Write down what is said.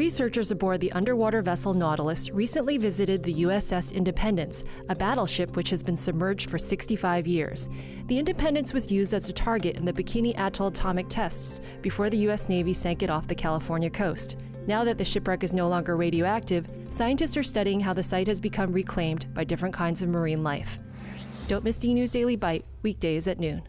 Researchers aboard the underwater vessel Nautilus recently visited the USS Independence, a battleship which has been submerged for 65 years. The Independence was used as a target in the Bikini Atoll atomic tests before the US Navy sank it off the California coast. Now that the shipwreck is no longer radioactive, scientists are studying how the site has become reclaimed by different kinds of marine life. Don't miss D Daily Bite, weekdays at noon.